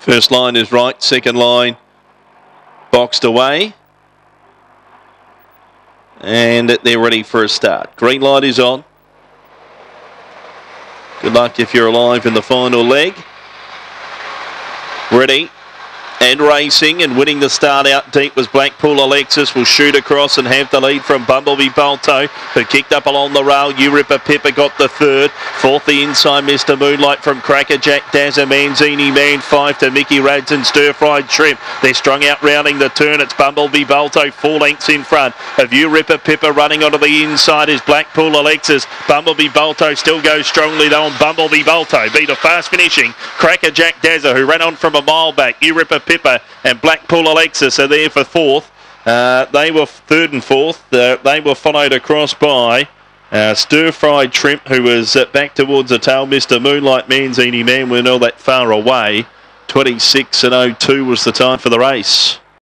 First line is right, second line boxed away. And they're ready for a start. Green light is on. Good luck if you're alive in the final leg. Ready and racing and winning the start out deep was Blackpool. Alexis will shoot across and have the lead from Bumblebee Balto who kicked up along the rail. Euripper Pepper got the third. Fourth the inside Mr Moonlight from Crackerjack Dazza Manzini Man five to Mickey Rads Stir Fried Shrimp. They're strung out rounding the turn. It's Bumblebee Balto four lengths in front of Euripper Pepper running onto the inside is Blackpool. Alexis Bumblebee Balto still goes strongly though on Bumblebee Balto. Beat a fast finishing Crackerjack Dazza who ran on from a mile back. Euripper Pippa and Blackpool Alexis are there for fourth. Uh, they were third and fourth. Uh, they were followed across by uh, Stir Fried Shrimp, who was uh, back towards the tail. Mr. Moonlight Manzini Man, we're not that far away. 26 and 02 was the time for the race.